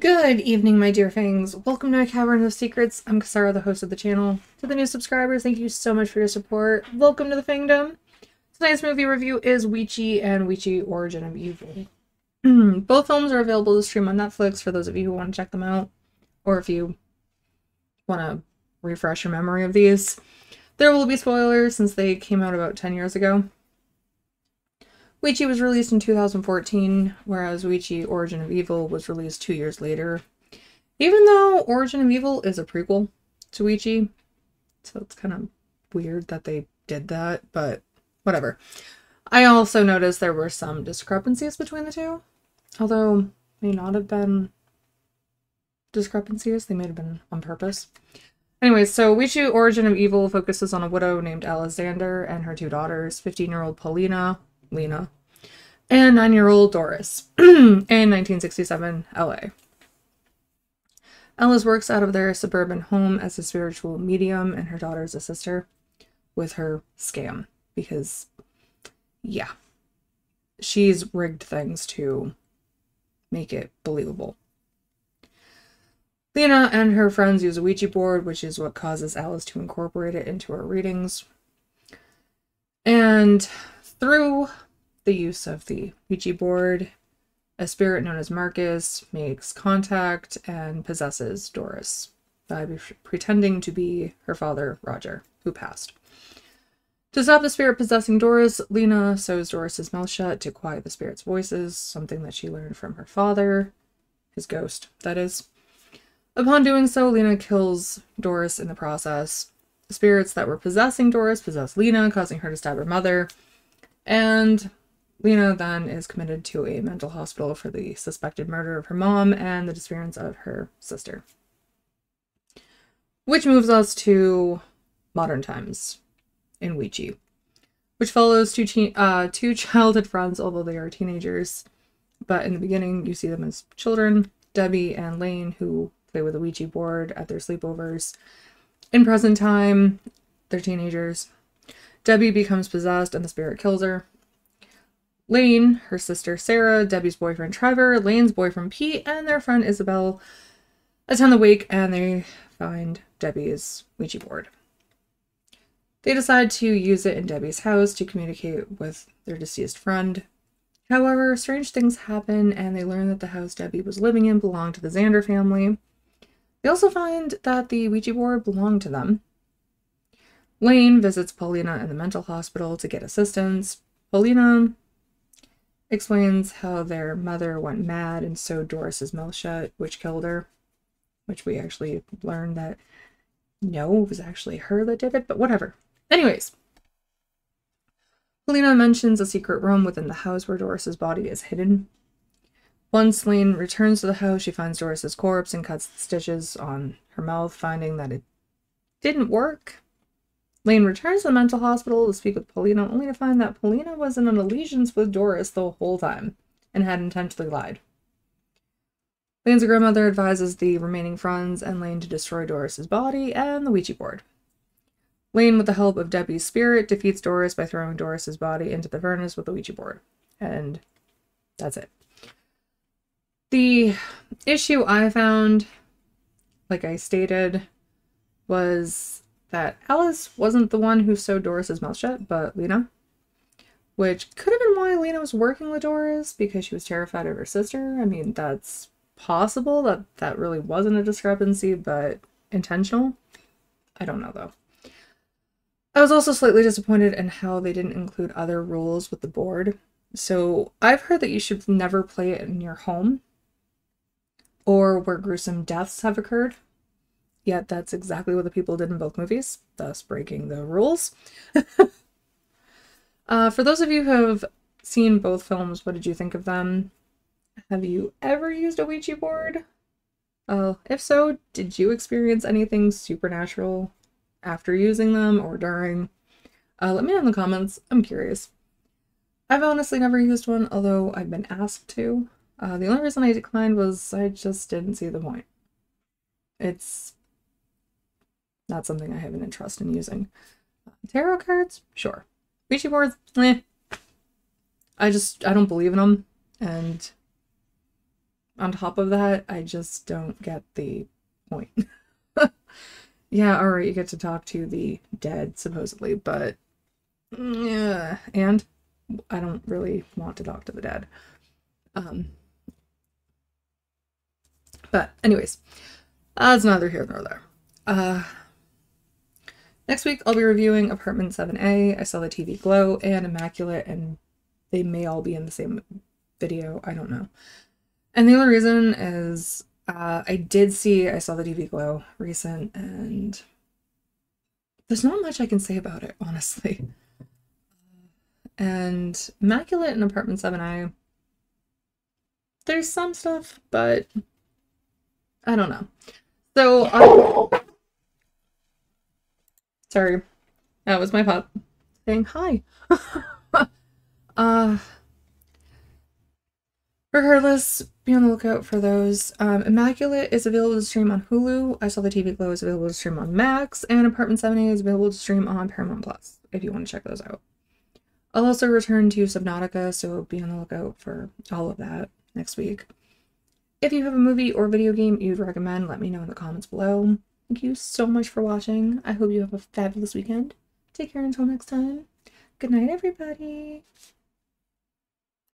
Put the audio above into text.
Good evening, my dear fangs. Welcome to my Cavern of Secrets. I'm Cassara, the host of the channel. To the new subscribers, thank you so much for your support. Welcome to the Fangdom. Tonight's movie review is Ouija and Ouija Origin of Evil. Both films are available to stream on Netflix for those of you who want to check them out, or if you want to refresh your memory of these. There will be spoilers since they came out about 10 years ago. Ouija was released in 2014, whereas Ouija Origin of Evil was released two years later. Even though Origin of Evil is a prequel to Ouija, so it's kind of weird that they did that, but whatever. I also noticed there were some discrepancies between the two, although may not have been discrepancies, they may have been on purpose. Anyways, so Ouija Origin of Evil focuses on a widow named Alice Zander and her two daughters, 15 year old Paulina, Lena, and nine year old Doris in 1967 LA. Alice works out of their suburban home as a spiritual medium, and her daughter is a sister with her scam because, yeah, she's rigged things to make it believable. Lena and her friends use a Ouija board, which is what causes Alice to incorporate it into her readings. And through the use of the Ouija board, a spirit known as Marcus makes contact and possesses Doris by pretending to be her father, Roger, who passed. To stop the spirit possessing Doris, Lena sews Doris's mouth shut to quiet the spirit's voices, something that she learned from her father, his ghost, that is. Upon doing so, Lena kills Doris in the process. The spirits that were possessing Doris possess Lena, causing her to stab her mother. And Lena then is committed to a mental hospital for the suspected murder of her mom and the disappearance of her sister. Which moves us to modern times in Ouija, which follows two, teen, uh, two childhood friends, although they are teenagers. But in the beginning, you see them as children, Debbie and Lane, who play with a Ouija board at their sleepovers. In present time, they're teenagers. Debbie becomes possessed and the spirit kills her. Lane, her sister Sarah, Debbie's boyfriend Trevor, Lane's boyfriend Pete, and their friend Isabel attend the wake and they find Debbie's Ouija board. They decide to use it in Debbie's house to communicate with their deceased friend. However, strange things happen and they learn that the house Debbie was living in belonged to the Zander family. They also find that the Ouija board belonged to them. Lane visits Paulina in the mental hospital to get assistance. Paulina explains how their mother went mad and sewed Doris's mouth shut, which killed her. Which we actually learned that no, it was actually her that did it, but whatever. Anyways, Helena mentions a secret room within the house where Doris's body is hidden. Once Lane returns to the house, she finds Doris's corpse and cuts the stitches on her mouth, finding that it didn't work. Lane returns to the mental hospital to speak with Paulina, only to find that Paulina was in an allegiance with Doris the whole time and had intentionally lied. Lane's grandmother advises the remaining friends and Lane to destroy Doris's body and the Ouija board. Lane, with the help of Debbie's spirit, defeats Doris by throwing Doris's body into the furnace with the Ouija board. And that's it. The issue I found, like I stated, was that Alice wasn't the one who sewed Doris's mouth shut, but Lena. Which could have been why Lena was working with Doris, because she was terrified of her sister. I mean, that's possible that that really wasn't a discrepancy, but intentional. I don't know though. I was also slightly disappointed in how they didn't include other rules with the board. So I've heard that you should never play it in your home or where gruesome deaths have occurred. Yet that's exactly what the people did in both movies, thus breaking the rules. uh, for those of you who have seen both films, what did you think of them? Have you ever used a Ouija board? Uh, if so, did you experience anything supernatural after using them or during? Uh, let me know in the comments. I'm curious. I've honestly never used one, although I've been asked to. Uh, the only reason I declined was I just didn't see the point. It's not something I have an interest in using. Tarot cards? Sure. Ouija boards? Eh. I just, I don't believe in them. And on top of that, I just don't get the point. yeah, alright, you get to talk to the dead, supposedly, but yeah, and I don't really want to talk to the dead. Um, but anyways, that's neither here nor there. Uh, next week I'll be reviewing Apartment 7A. I saw the TV Glow and Immaculate, and they may all be in the same video. I don't know. And the only reason is uh, I did see I saw the TV Glow recent, and there's not much I can say about it, honestly. And Immaculate and Apartment 7A, there's some stuff, but I don't know. So, um, sorry, that was my pup saying hi. uh, regardless, be on the lookout for those. Um, Immaculate is available to stream on Hulu. I saw the TV Glow is available to stream on Max, and Apartment 7A is available to stream on Paramount Plus if you want to check those out. I'll also return to Subnautica, so be on the lookout for all of that next week. If you have a movie or video game you'd recommend, let me know in the comments below. Thank you so much for watching. I hope you have a fabulous weekend. Take care until next time. Good night, everybody.